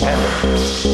Man